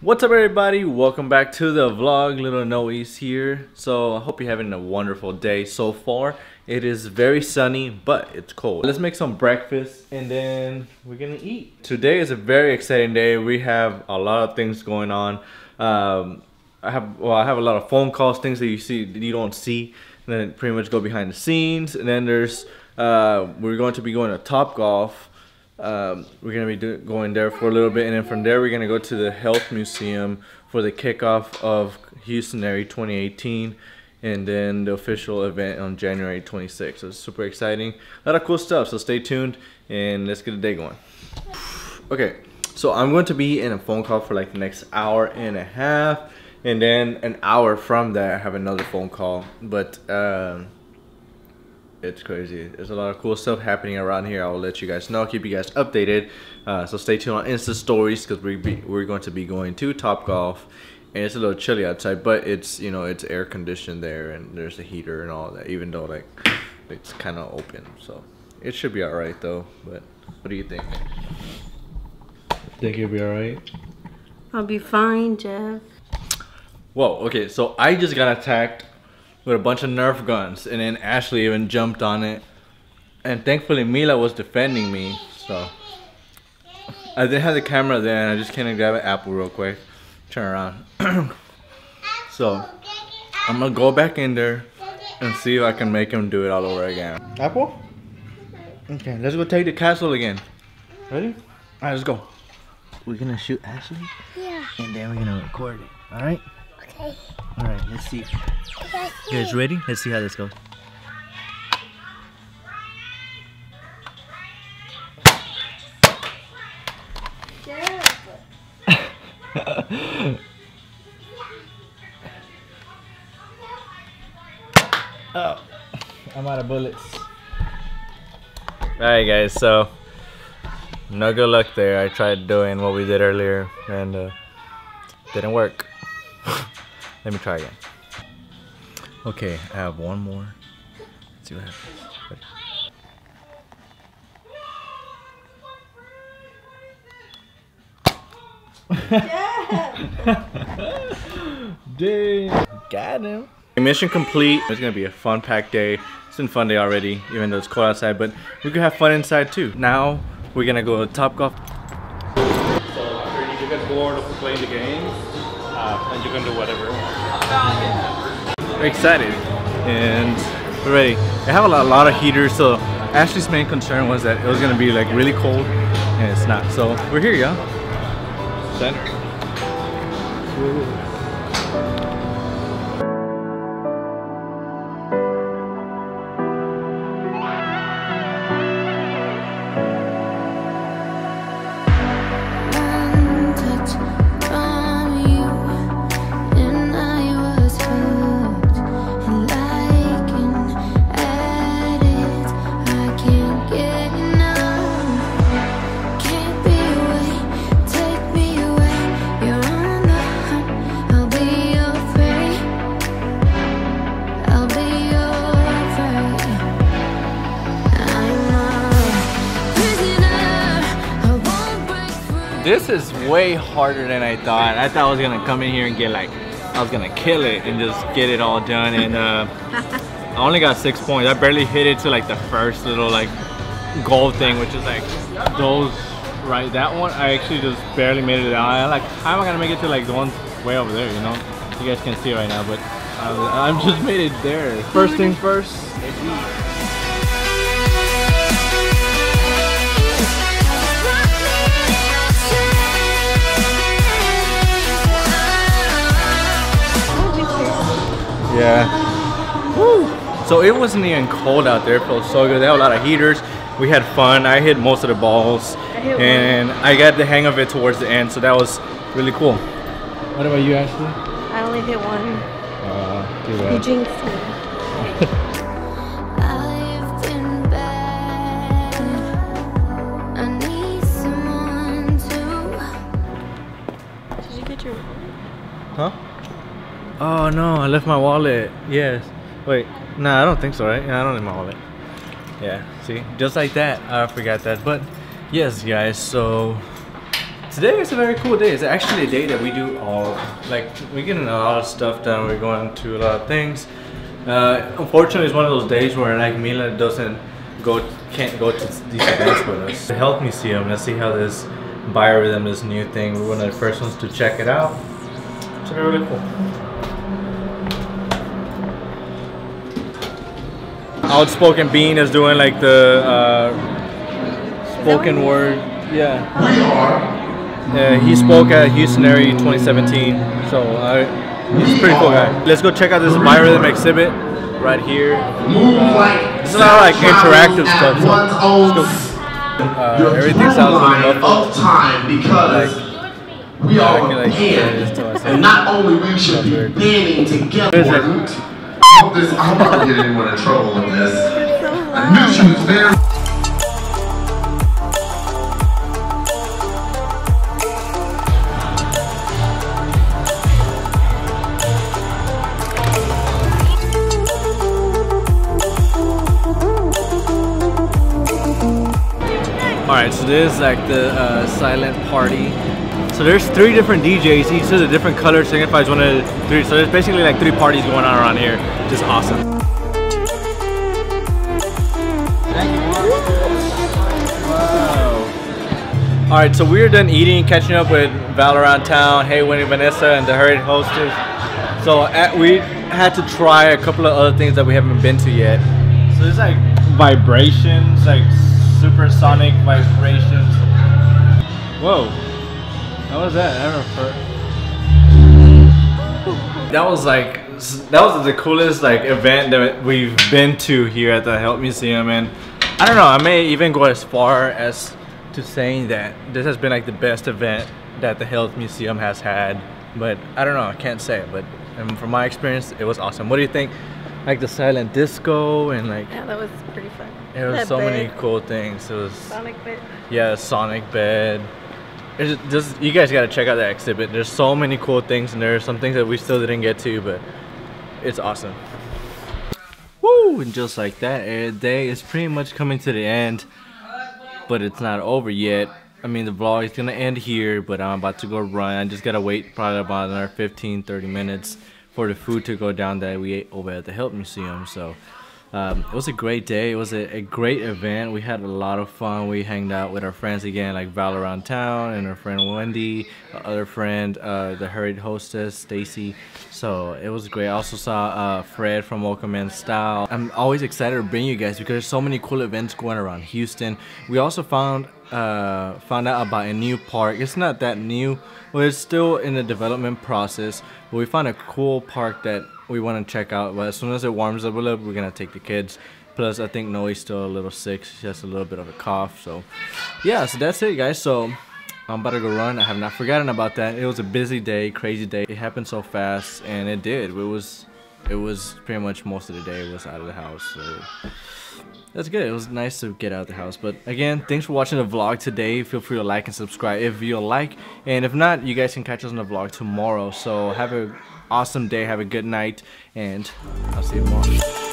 What's up everybody? Welcome back to the vlog. Little Noe's here. So I hope you're having a wonderful day so far. It is very sunny, but it's cold. Let's make some breakfast and then we're gonna eat. Today is a very exciting day. We have a lot of things going on. Um, I have well, I have a lot of phone calls, things that you see that you don't see, and then pretty much go behind the scenes. And then there's uh, we're going to be going to Top Golf um, we're gonna be do, going there for a little bit, and then from there we're gonna go to the Health Museum for the kickoff of Houston Area 2018, and then the official event on January 26th. So it's super exciting, a lot of cool stuff. So stay tuned, and let's get the day going. Okay, so I'm going to be in a phone call for like the next hour and a half, and then an hour from that I have another phone call, but. Um, it's crazy. There's a lot of cool stuff happening around here. I will let you guys know, keep you guys updated. Uh, so stay tuned on Insta stories because we we're going to be going to Top Golf, and it's a little chilly outside, but it's you know it's air conditioned there and there's a heater and all that. Even though like it's kind of open, so it should be all right though. But what do you think? Think you'll be all right? I'll be fine, Jeff. Whoa. Okay, so I just got attacked with a bunch of Nerf guns, and then Ashley even jumped on it. And thankfully, Mila was defending me, so I didn't have the camera there, and I just came and grab an apple real quick, turn around. so I'm gonna go back in there and see if I can make him do it all over again. Apple? Okay, let's go take the castle again. Ready? All right, let's go. We're gonna shoot Ashley. Yeah. And then we're gonna record it. All right? Okay. All right, let's see. You guys ready? Let's see how this goes. oh, I'm out of bullets. Alright guys, so no good luck there. I tried doing what we did earlier and uh, didn't work. Let me try again. Okay, I have one more. Let's see what happens. Dang. Got him. Mission complete. It's gonna be a fun packed day. It's been a fun day already, even though it's cold outside, but we could have fun inside too. Now we're gonna go to Top Golf. So after you get bored of playing the games, uh, and you can do whatever. We're excited and we're ready. They have a lot, a lot of heaters, so Ashley's main concern was that it was gonna be like really cold, and it's not. So we're here, y'all. Center. One This is way harder than I thought. I thought I was gonna come in here and get like, I was gonna kill it and just get it all done. And uh, I only got six points. I barely hit it to like the first little like goal thing, which is like those right. That one I actually just barely made it out. I like, how am I gonna make it to like the one way over there? You know, you guys can see right now, but I, I'm just made it there. First thing first. Yeah. Woo. So it wasn't even cold out there. It felt so good. They had a lot of heaters. We had fun. I hit most of the balls. hit one. and I got the hang of it towards the end. So that was really cool. What about you, Ashley? I only hit one. Uh, too You bad. jinxed me. I've been bad. I need someone to. Did you get your Huh? Oh no, I left my wallet. Yes. Wait, nah, I don't think so, right? Yeah, I don't need my wallet. Yeah, see, just like that, I forgot that. But yes, guys, so today is a very cool day. It's actually a day that we do all, like, we're getting a lot of stuff done. We're going to a lot of things. Uh, unfortunately, it's one of those days where like Mila doesn't go, can't go to these events with us. The Health Museum, let's see how this biorhythm, this new thing, we're one of the first ones to check it out. It's really cool. Outspoken Bean is doing like the uh, spoken word. Yeah. Yeah, he spoke at Houston Area 2017. So I, he's a pretty cool guy. Let's go check out this biorhythm exhibit right here. Uh, this is a like interactive stuff. So let's go. Uh, everything sounds really muffled. time because we I are can, like, hear this to banned. myself. And not only we should be weird. banding together. What is it? I hope this, I hope I don't get anyone in trouble with this. I knew she was very All right, so this is like the uh, silent party. So there's three different DJs. Each of the different color signifies one of the three. So there's basically like three parties going on around here. Just awesome. All right, so we're done eating, catching up with Val around Town, Hey Winnie Vanessa, and the Hurried Hostess. So at, we had to try a couple of other things that we haven't been to yet. So there's like vibrations, like supersonic vibrations. Whoa, what was that? I never heard. That was like that was the coolest like event that we've been to here at the Health Museum, and I don't know. I may even go as far as to saying that this has been like the best event that the Health Museum has had. But I don't know. I can't say. But um, from my experience, it was awesome. What do you think? Like the silent disco and like Yeah, that was pretty fun. it was That so many cool things. It was Sonic Bed. yeah, Sonic bed. It's just you guys gotta check out that exhibit. There's so many cool things and there's some things that we still didn't get to, but it's awesome. Woo! And just like that, a day is pretty much coming to the end, but it's not over yet. I mean, the vlog is gonna end here, but I'm about to go run. I just gotta wait probably about another 15, 30 minutes for the food to go down that we ate over at the Health Museum. So um, it was a great day. It was a, a great event. We had a lot of fun. We hanged out with our friends again, like Val around town, and our friend Wendy, our other friend, uh, the hurried hostess Stacy. So it was great. I also saw uh, Fred from Welcome in Style. I'm always excited to bring you guys because there's so many cool events going around Houston. We also found uh, found out about a new park. It's not that new, but it's still in the development process. But we found a cool park that we want to check out. But as soon as it warms up a little, we're gonna take the kids. Plus, I think Noe's still a little sick. She has a little bit of a cough. So, yeah. So that's it, guys. So. I'm about to go run. I have not forgotten about that. It was a busy day, crazy day. It happened so fast, and it did. It was, it was pretty much most of the day was out of the house. So that's good. It was nice to get out of the house. But again, thanks for watching the vlog today. Feel free to like and subscribe if you like. And if not, you guys can catch us on the vlog tomorrow. So have a awesome day. Have a good night. And I'll see you tomorrow.